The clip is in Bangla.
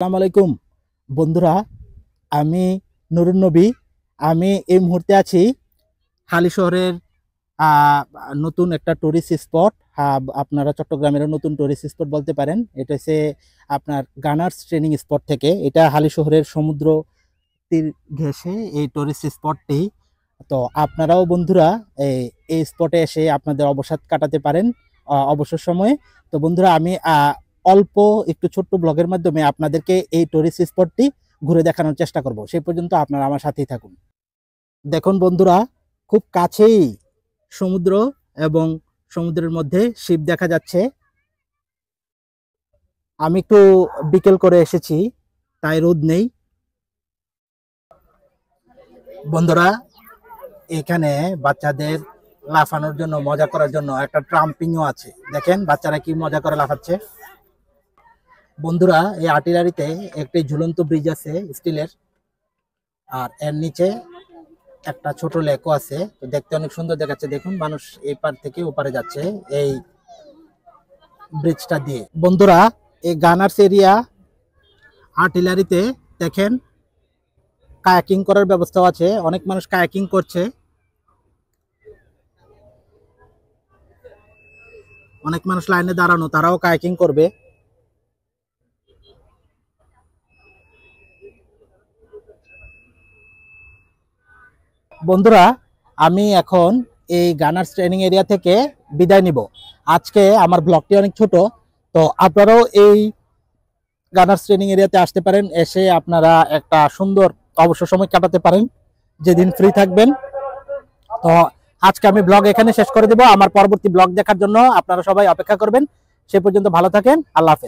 আসসালামু আলাইকুম। বন্ধুরা, আমি নুরুন নবী। আমি এই মুহূর্তে আছি হালি শহরের নতুন একটা টুরিস্ট স্পট আপনারা চট্টগ্রামের নতুন টুরিস্ট স্পট বলতে পারেন। এটা হচ্ছে আপনার গানার্স ট্রেনিং স্পট থেকে। এটা হালি শহরের সমুদ্র তীর ঘেসে এই টুরিস্ট স্পটটি তো আপনারাও বন্ধুরা এই স্পটে এসে আপনাদের অবসাদ কাটাতে পারেন অবসর সময়ে। তো বন্ধুরা, আমি অল্প একটু ছোট্ট ব্লগের মাধ্যমে আপনাদেরকে এই টুরিস্ট স্পটটি ঘুরে দেখানোর চেষ্টা করব। সেই পর্যন্ত আপনারা আমার সাথেই থাকুন। দেখুন বন্ধুরা, খুব কাছেই সমুদ্র এবং সমুদ্রের মধ্যে শিব দেখা যাচ্ছে। আমি একটু বিকেল করে এসেছি, তাই রোদ নেই। বন্ধুরা, এখানে বাচ্চাদের লাফানোর জন্য, মজা করার জন্য একটা ট্রাম্পিংও আছে। দেখেন বাচ্চারা কি মজা করে লাফাচ্ছে। বন্ধুরা, এই আর্টিলারিতে একটি ঝুলন্ত ব্রিজ আছে, স্টিলের। আর এর নিচে একটা ছোট লেকও আছে। দেখতে অনেক সুন্দর দেখাচ্ছে। দেখুন, মানুষ এই পার থেকে ওপারে যাচ্ছে এই ব্রিজটা দিয়ে। বন্ধুরা, এই গানার্স এরিয়া আর্টিলারিতে দেখেন, কায়াকিং করার ব্যবস্থাও আছে। অনেক মানুষ কায়াকিং করছে। অনেক মানুষ লাইনে দাঁড়ানো, তারাও কায়াকিং করবে। বন্ধুরা, আমি এখন এই গানার্স ট্রেনিং এরিয়া থেকে বিদায় নিব। আজকে আমার ব্লগটি অনেক ছোট, তো আপনারাও এই গানার্স ট্রেনিং এরিয়াতে আসতে পারেন, এসে আপনারা একটা সুন্দর অবসর সময় কাটাতে পারেন, যেদিন ফ্রি থাকবেন। তো আজকে আমি ব্লগ এখানে শেষ করে দেব। আমার পরবর্তী ব্লগ দেখার জন্য আপনারা সবাই অপেক্ষা করবেন। সে পর্যন্ত ভালো থাকেন, আল্লাহ হাফেজ।